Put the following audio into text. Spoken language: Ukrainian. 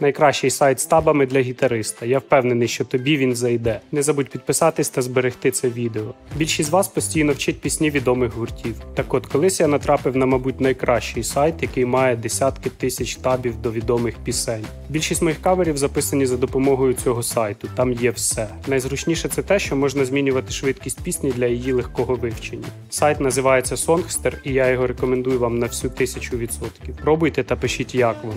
Найкращий сайт з табами для гітариста. Я впевнений, що тобі він зайде. Не забудь підписатись та зберегти це відео. Більшість з вас постійно вчить пісні відомих гуртів. Так от, колись я натрапив на, мабуть, найкращий сайт, який має десятки тисяч табів до відомих пісень. Більшість моїх каверів записані за допомогою цього сайту. Там є все. Найзручніше це те, що можна змінювати швидкість пісні для її легкого вивчення. Сайт називається Songster, і я його рекомендую вам на всю тисячу відсотків. Пробуйте та пишіть, як вам.